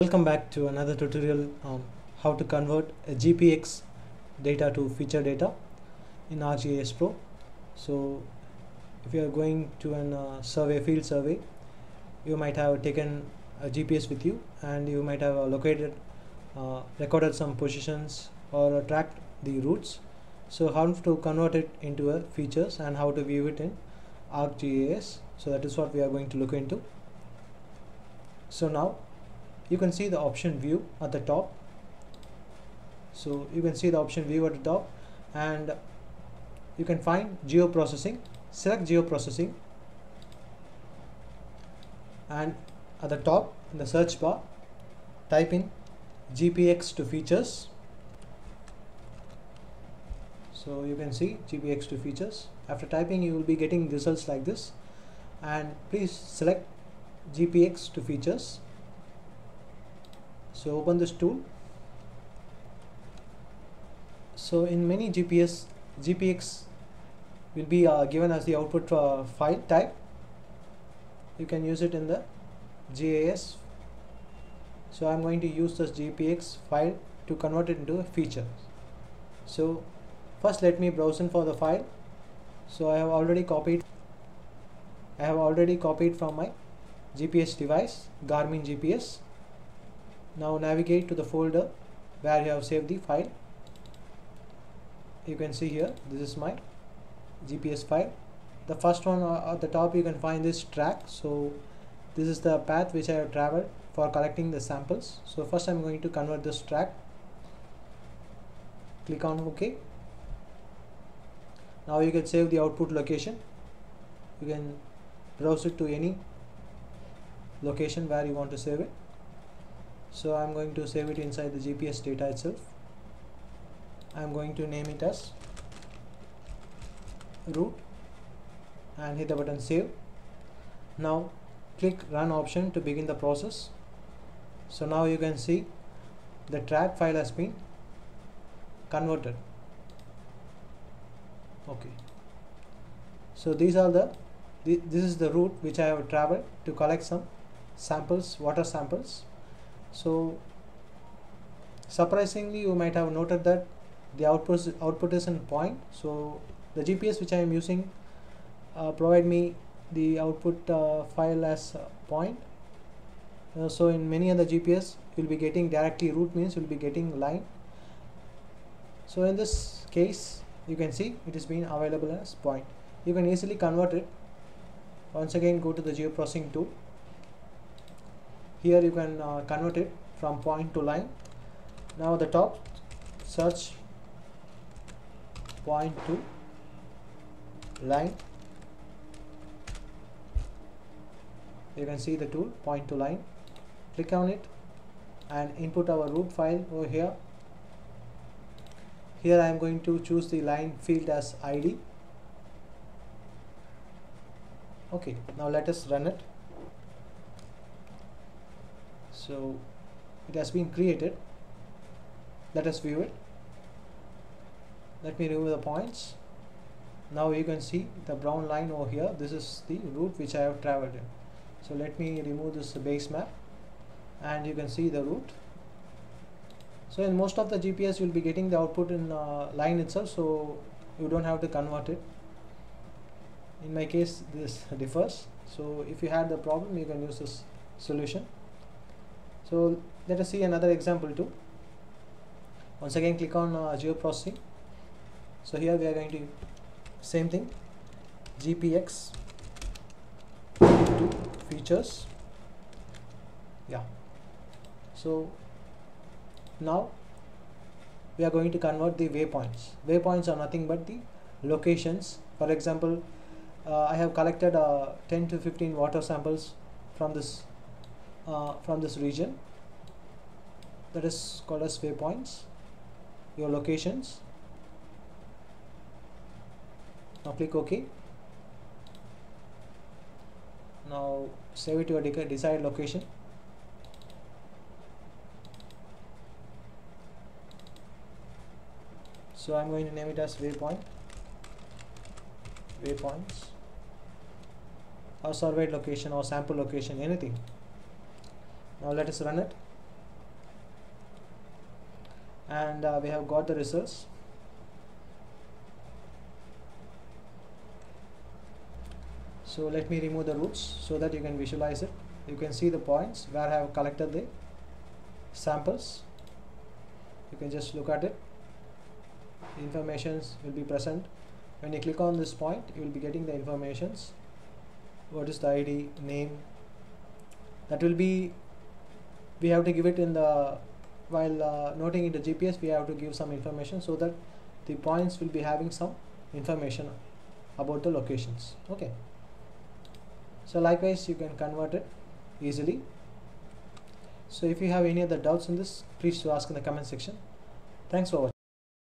Welcome back to another tutorial on how to convert a GPX data to feature data in ArcGIS Pro. So if you are going to an uh, survey field survey you might have taken a GPS with you and you might have uh, located uh, recorded some positions or tracked the routes. So how to convert it into a features and how to view it in ArcGIS so that is what we are going to look into. So now you can see the option view at the top. So you can see the option view at the top and you can find geoprocessing select geoprocessing and at the top in the search bar type in gpx to features. So you can see gpx to features. After typing you will be getting results like this. And please select gpx to features so open this tool. So in many GPS GPX will be uh, given as the output uh, file type. You can use it in the GIS so I'm going to use this GPX file to convert it into a feature. So first let me browse in for the file. So I have already copied I have already copied from my GPS device Garmin GPS now navigate to the folder where you have saved the file. You can see here this is my GPS file. The first one uh, at the top you can find this track. So this is the path which I have traveled for collecting the samples. So first I'm going to convert this track. Click on OK. Now you can save the output location. You can browse it to any location where you want to save it so I'm going to save it inside the GPS data itself. I'm going to name it as route and hit the button save. Now click run option to begin the process. So now you can see the track file has been converted. Okay. So these are the th this is the route which I have traveled to collect some samples water samples so surprisingly you might have noted that the output output is in point. So the GPS which I am using uh, provide me the output uh, file as point. Uh, so in many other GPS you'll be getting directly route means you'll be getting line. So in this case you can see it is being available as point. You can easily convert it. Once again go to the geoprocessing tool here you can uh, convert it from point to line. Now the top search point to line. You can see the tool point to line. Click on it and input our route file over here. Here I am going to choose the line field as ID okay now let us run it so it has been created. Let us view it. Let me remove the points. Now you can see the brown line over here. This is the route which I have traveled in. So let me remove this base map and you can see the route. So in most of the GPS you'll be getting the output in uh, line itself. So you don't have to convert it. In my case this differs. So if you had the problem you can use this solution so let us see another example too. Once again click on uh, geoprocessing so here we are going to same thing. Gpx features. Yeah. So now we are going to convert the waypoints. Waypoints are nothing but the locations. For example uh, I have collected uh, 10 to 15 water samples from this uh, from this region. That is called as waypoints. Your locations. Now click OK. Now save it to your desired location. So I'm going to name it as waypoint. Waypoints. Or surveyed location or sample location anything now let us run it. And uh, we have got the results. So let me remove the routes so that you can visualize it. You can see the points where I have collected the samples. You can just look at it. The informations will be present. When you click on this point you will be getting the informations. What is the ID name? That will be we have to give it in the while uh, noting in the GPS we have to give some information so that the points will be having some information about the locations. Okay. So likewise you can convert it easily. So if you have any other doubts in this please to ask in the comment section. Thanks for watching